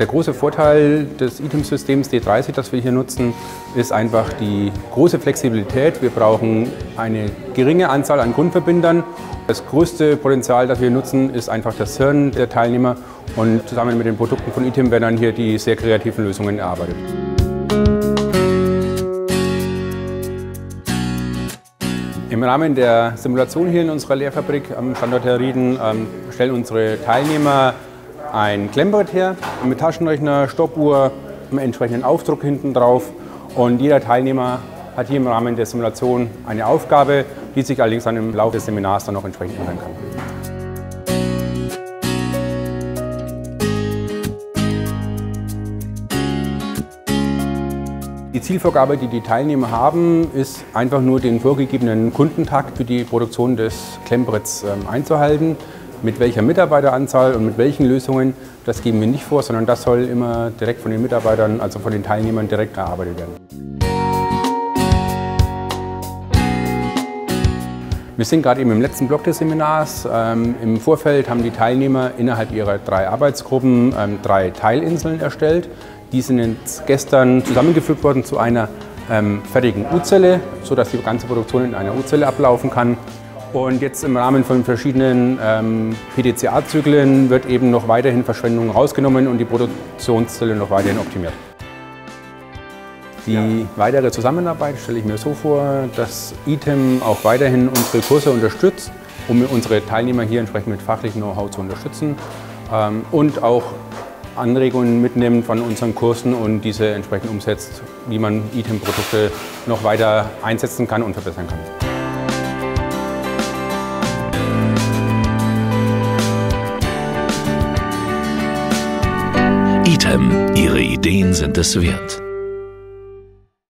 Der große Vorteil des iTEM-Systems D30, das wir hier nutzen, ist einfach die große Flexibilität. Wir brauchen eine geringe Anzahl an Grundverbindern. Das größte Potenzial, das wir nutzen, ist einfach das Hirn der Teilnehmer und zusammen mit den Produkten von iTEM werden dann hier die sehr kreativen Lösungen erarbeitet. Im Rahmen der Simulation hier in unserer Lehrfabrik am Standort Herrieden ähm, stellen unsere Teilnehmer ein Klemmbrett her mit Taschenrechner, Stoppuhr, einem entsprechenden Aufdruck hinten drauf und jeder Teilnehmer hat hier im Rahmen der Simulation eine Aufgabe, die sich allerdings dann im Laufe des Seminars dann noch entsprechend ändern kann. Die Zielvorgabe, die die Teilnehmer haben, ist einfach nur den vorgegebenen Kundentakt für die Produktion des Klemmbretts ähm, einzuhalten. Mit welcher Mitarbeiteranzahl und mit welchen Lösungen, das geben wir nicht vor, sondern das soll immer direkt von den Mitarbeitern, also von den Teilnehmern direkt erarbeitet werden. Wir sind gerade eben im letzten Block des Seminars. Ähm, Im Vorfeld haben die Teilnehmer innerhalb ihrer drei Arbeitsgruppen ähm, drei Teilinseln erstellt. Die sind jetzt gestern zusammengefügt worden zu einer ähm, fertigen U-Zelle, sodass die ganze Produktion in einer U-Zelle ablaufen kann. Und jetzt im Rahmen von verschiedenen ähm, PDCA-Zyklen wird eben noch weiterhin Verschwendung rausgenommen und die Produktionszelle noch weiterhin optimiert. Die weitere Zusammenarbeit stelle ich mir so vor, dass ITEM auch weiterhin unsere Kurse unterstützt, um unsere Teilnehmer hier entsprechend mit fachlichem Know-how zu unterstützen ähm, und auch Anregungen mitnimmt von unseren Kursen und diese entsprechend umsetzt, wie man ITEM-Produkte noch weiter einsetzen kann und verbessern kann. ITEM, Ihre Ideen sind es wert.